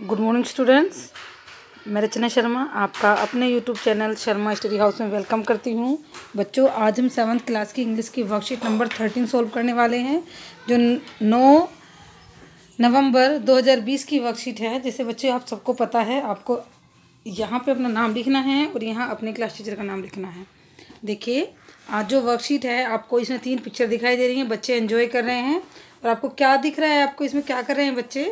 Good morning students मैं रचना शर्मा, आपका अपने YouTube channel Sharma study house में वेलकम करती हूँ। बच्चों, आज हम सेवन्थ क्लास की इंग्लिश की वर्कशीट नंबर थर्टीन सॉल्व करने वाले हैं, जो नौ नवंबर 2020 की वर्कशीट है, जैसे बच्चे आप सबको पता है, आपको यहाँ पे अपना नाम लिखना है और यहाँ अपने क्लास टीचर का नाम लिखना है। देखिए, आज जो वर्कशीट है, आपको इसमें तीन पिक्चर दिखाई दे रही हैं, बच्चे एंजॉय कर रहे हैं। और आपको क्या दिख रहा है, आपको इसमें क्या कर रहे हैं बच्चे?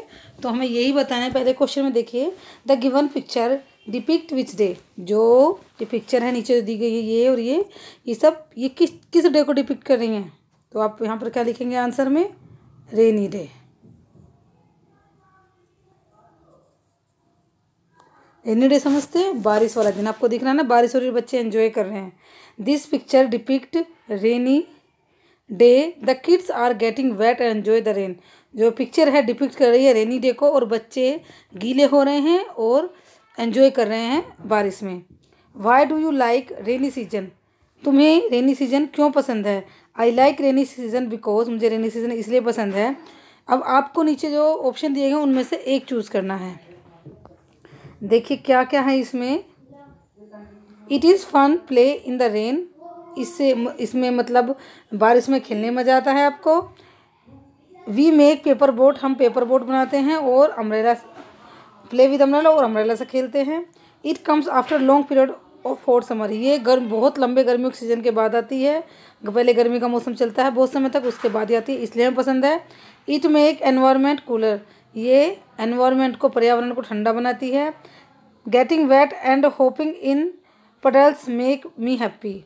तो हमें यही बताना है। पहले क्वेश्चन में देखिए। The given picture depict which day जो ये पिक्चर है, नीचे दी गई है ये और ये। ये सब, ये किस किस डे को डिपिक्ट कर रही हैं? तो आप यहाँ पर क्या लिखेंगे आंसर में? रेनी डे रेनी डे समझते हैं? बारिश वाला दिन। आपको दिख रहा है ना, बारिश हो रही बच्चे एंजॉय कर रहे हैं। This picture depict rainy day the kids are getting wet and enjoy the rain जो पिक्चर है डिपिक्ट कर रही है रेनी डे को और बच्चे गीले हो रहे हैं और एन्जॉय कर रहे हैं बारिश में। Why do you like rainy season तुम्हें रेनी सीज़न क्यों पसंद है? I like rainy season because मुझे रेनी सीज़न इसलिए पसंद है। अब आपको नीचे जो ऑप्शन दिए गए उनमें से एक चूज़ करना है। देखिए क्या क्या है इसमें। It is fun play in the rain इससे इसमें मतलब बारिश में खेलने मज़ा आता है आपको। वी मेक पेपर बोट हम पेपर बोट बनाते हैं और अम्ब्रेला प्ले विद अम्ब्रेला और अम्ब्रेला से खेलते हैं। It comes after long period of for summer ये गर्म, बहुत लंबे गर्मियों के सीज़न के बाद आती है। पहले गर्मी का मौसम चलता है बहुत समय तक, उसके बाद ही आती है, इसलिए हमें पसंद है। इट मेक एनवायरमेंट कूलर ये एनवायरमेंट को, पर्यावरण को ठंडा बनाती है। Getting wet and hopping in puddles make me happy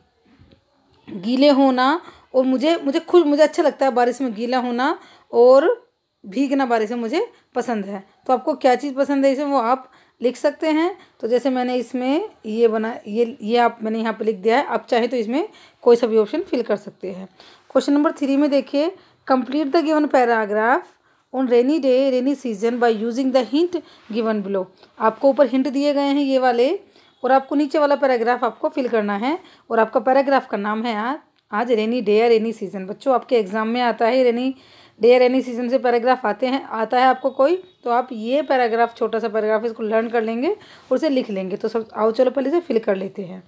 गीले होना और मुझे मुझे खुद, मुझे अच्छा लगता है बारिश में गीला होना और भीगना बारिश में मुझे पसंद है। तो आपको क्या चीज़ पसंद है इसमें वो आप लिख सकते हैं। तो जैसे मैंने इसमें ये बना, ये ये आप, मैंने यहाँ पे लिख दिया है। आप चाहे तो इसमें कोई सा भी ऑप्शन फिल कर सकते हैं। क्वेश्चन नंबर थ्री में देखिए complete the given paragraph on rainy day rainy season by using the hint given below आपको ऊपर हिंट दिए गए हैं ये वाले। और आपको नीचे वाला पैराग्राफ आपको फिल करना है और आपका पैराग्राफ का नाम है आज आज रेनी डे या रेनी सीज़न बच्चों, आपके एग्ज़ाम में आता है रेनी डे या रेनी सीज़न से पैराग्राफ आते हैं, आता है आपको कोई तो आप ये पैराग्राफ छोटा सा पैराग्राफ इसको लर्न कर लेंगे और उसे लिख लेंगे। तो सब, आओ चलो पहले से फिल कर लेते हैं।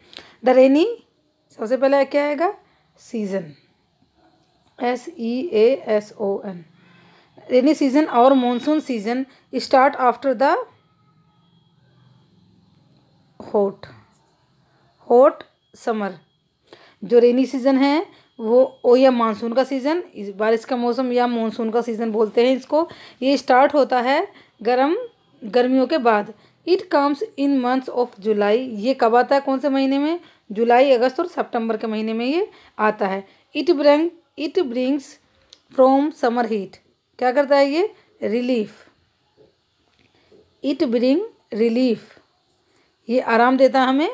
द रेनी सबसे पहले क्या आएगा? Season S E A S O N rainy season और monsoon season start after the hot hot summer. जो रेनी सीज़न है, वो ओ या मानसून का सीज़न बारिश का मौसम या मानसून का सीज़न बोलते हैं इसको, ये स्टार्ट होता है गर्म, गर्मियों के बाद। It comes in months of July. ये कब आता है, कौन से महीने में? जुलाई, अगस्त और सितंबर के महीने में ये आता है। It bring, it brings from summer heat. क्या करता है ये? रिलीफ। It bring relief. ये आराम देता हमें।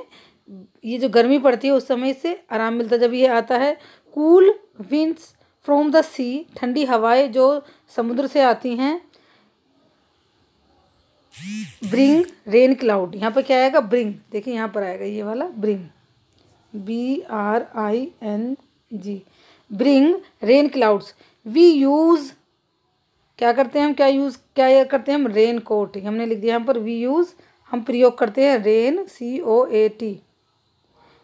ये जो गर्मी पड़ती है उस समय से आराम मिलता है। जब ये आता है, cool winds from the sea, ठंडी हवाएँ जो समुद्र से आती हैं, ब्रिंग रेन क्लाउड। यहाँ पर क्या आएगा? ब्रिंग। देखिए यहाँ पर आएगा ये वाला, bring. B R I N G bring rain clouds. We use क्या करते हैं हम? क्या यूज़ क्या करते हैं हम? रेन कोट हमने लिख दिया यहाँ पर वी यूज़ हम प्रयोग करते हैं rain C O A T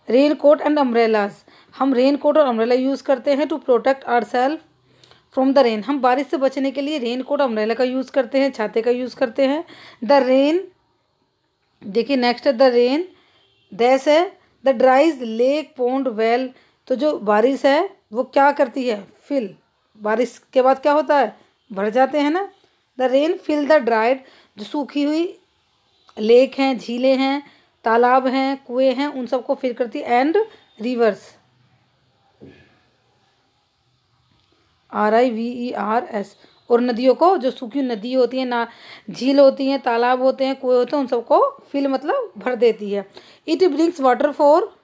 rain coat and umbrellas हम रेन कोट और अम्ब्रेला यूज़ करते हैं to protect our self from the rain हम बारिश से बचने के लिए रेन कोट अम्ब्रेला का यूज़ करते हैं, छाते का यूज़ करते हैं। द रेन देखिए नेक्स्ट है द रेन दैस है the dries lake pond well तो जो बारिश है, वो क्या करती है? फिल बारिश के बाद क्या होता है? भर जाते हैं ना? The rain fill the dried जो सूखी हुई लेक हैं, झीलें हैं, तालाब हैं, कुएँ हैं, उन सबको फिर करती and rivers. R I V E R S और नदियों को, जो सूखी नदी होती है, ना, झील होती हैं, तालाब होते हैं, कुएँ होते हैं, उन सबको फिल मतलब भर देती है। It brings water for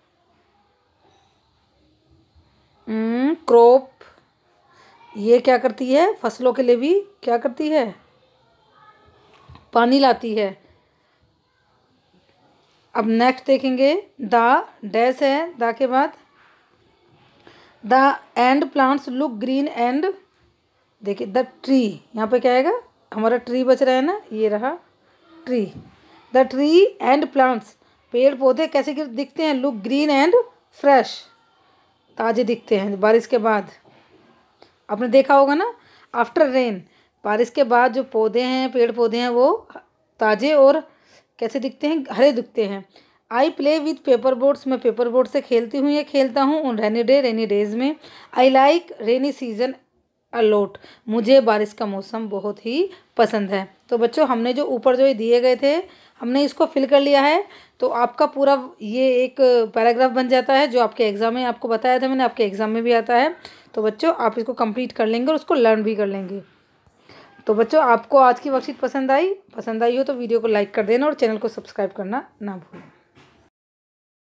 crop ये क्या करती है? फ़सलों के लिए भी क्या करती है? पानी लाती है। अब नेक्स्ट देखेंगे। द डैश है। द के बाद the and plants look green and देखिए द ट्री यहाँ पे क्या आएगा? हमारा ट्री बच रहा है ना? ये रहा tree the tree and plants पेड़ पौधे कैसे दिखते हैं? लुक ग्रीन एंड फ्रेश ताज़े दिखते हैं बारिश के बाद। आपने देखा होगा ना? आफ्टर रेन बारिश के बाद जो पौधे हैं पेड़ पौधे हैं, वो ताज़े और कैसे दिखते हैं? हरे दिखते हैं। I play with paper boards मैं पेपर बोर्ड से खेलती हूँ, या खेलता हूँ उन रेनी डे रेनी डेज़ में। I like rainy season a lot मुझे बारिश का मौसम बहुत ही पसंद है। तो बच्चों, हमने जो ऊपर जो दिए गए थे, हमने इसको फिल कर लिया है। तो आपका पूरा ये एक पैराग्राफ बन जाता है, जो आपके एग्ज़ाम में आपको बताया था मैंने, आपके एग्ज़ाम में भी आता है। तो बच्चों, आप इसको कंप्लीट कर लेंगे और उसको लर्न भी कर लेंगे। तो बच्चों, आपको आज की वर्कशीट पसंद आई? पसंद आई हो तो वीडियो को लाइक कर देना और चैनल को सब्सक्राइब करना ना भूलें।